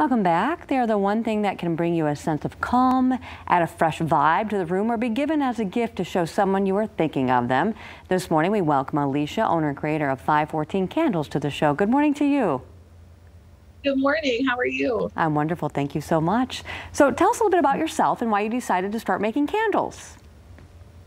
Welcome back. They are the one thing that can bring you a sense of calm, add a fresh vibe to the room, or be given as a gift to show someone you are thinking of them. This morning, we welcome Alicia, owner and creator of Five14 Candles, to the show. Good morning to you. Good morning. How are you? I'm wonderful. Thank you so much. So tell us a little bit about yourself and why you decided to start making candles.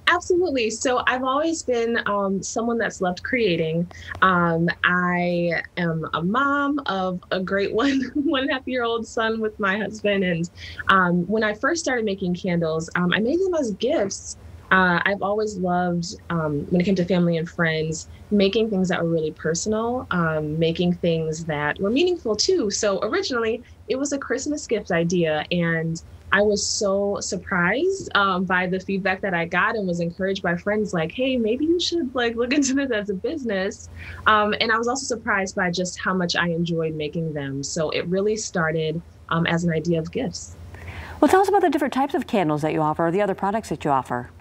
Absolutely. So I've always been um, someone that's loved creating. Um, I am a mom of a great one, one and a half year old son with my husband. And um, when I first started making candles, um, I made them as gifts. Uh, I've always loved, um, when it came to family and friends, making things that were really personal, um, making things that were meaningful too. So originally, it was a Christmas gift idea. And I was so surprised um, by the feedback that I got and was encouraged by friends like, hey, maybe you should like look into this as a business. Um, and I was also surprised by just how much I enjoyed making them. So it really started um, as an idea of gifts. Well, tell us about the different types of candles that you offer or the other products that you offer.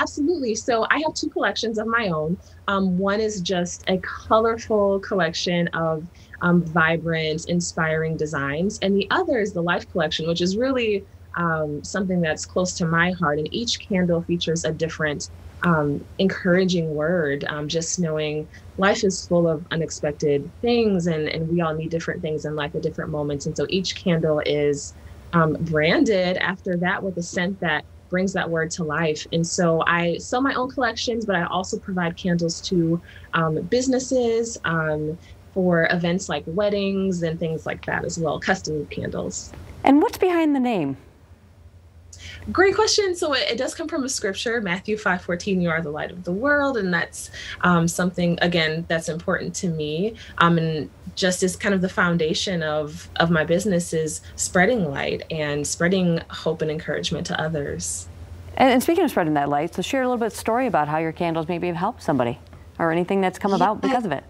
Absolutely. So I have two collections of my own. Um, one is just a colorful collection of um, vibrant, inspiring designs, and the other is the Life Collection, which is really um, something that's close to my heart. And each candle features a different um, encouraging word. Um, just knowing life is full of unexpected things, and, and we all need different things in life at different moments. And so each candle is um, branded after that with a scent that brings that word to life. And so I sell my own collections, but I also provide candles to um, businesses um, for events like weddings and things like that as well, custom candles. And what's behind the name? Great question. So it, it, does come from a scripture, Matthew 5 14, you are the light of the world. And that's um, something, again, that's important to me. Um, and just as kind of the foundation of, of my business is spreading light and spreading hope and encouragement to others. And, and speaking of spreading that light, so share a little bit of story about how your candles maybe have helped somebody or anything that's come yeah. about because of it.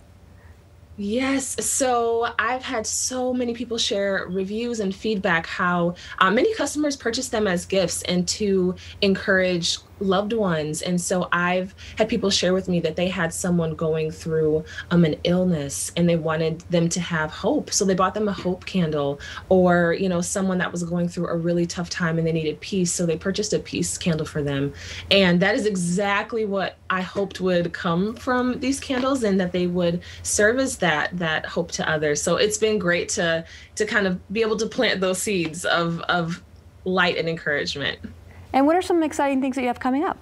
Yes. So I've had so many people share reviews and feedback how uh, many customers purchase them as gifts and to encourage loved ones. And so I've had people share with me that they had someone going through um, an illness and they wanted them to have hope. So they bought them a hope candle, or, you know, someone that was going through a really tough time and they needed peace. So they purchased a peace candle for them. And that is exactly what I hoped would come from these candles and that they would serve as that, that hope to others. So it's been great to, to kind of be able to plant those seeds of, of light and encouragement. And what are some exciting things that you have coming up?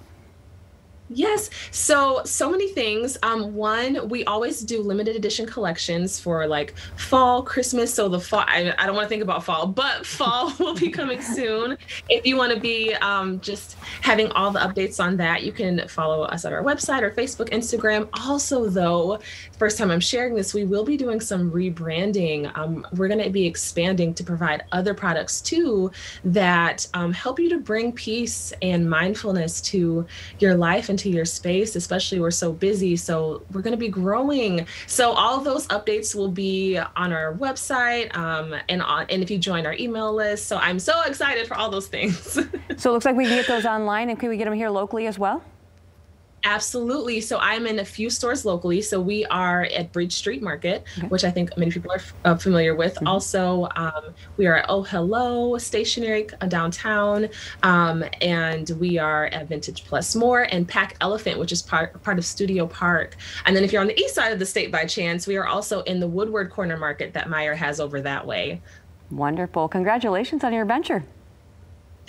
Yes. So, so many things. Um, one, we always do limited edition collections for like fall, Christmas. So, the fall, I, I don't want to think about fall, but fall will be coming soon. If you want to be um, just having all the updates on that, you can follow us at our website or Facebook, Instagram. Also, though, first time I'm sharing this, we will be doing some rebranding. Um, we're going to be expanding to provide other products too that um, help you to bring peace and mindfulness to your life and into your space, especially we're so busy. So we're going to be growing. So all those updates will be on our website um, and on, and if you join our email list. So I'm so excited for all those things. so it looks like we can get those online and can we get them here locally as well? Absolutely. So I'm in a few stores locally. So we are at Bridge Street Market, okay. which I think many people are uh, familiar with. Mm-hmm. Also, um, we are at Oh Hello Stationery uh, downtown, um, and we are at Vintage Plus More and Pack Elephant, which is part part of Studio Park. And then if you're on the east side of the state by chance, we are also in the Woodward Corner Market that Meijer has over that way. Wonderful. Congratulations on your venture.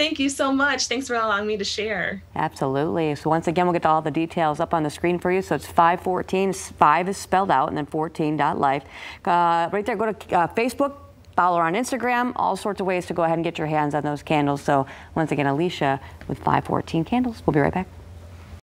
Thank you so much. Thanks for allowing me to share. Absolutely. So once again, we'll get to all the details up on the screen for you. So it's 514, 5 is spelled out, and then 14.life. Uh, right there, go to uh, Facebook, follow her on Instagram, all sorts of ways to go ahead and get your hands on those candles. So once again, Alicia with Five14 Candles. We'll be right back.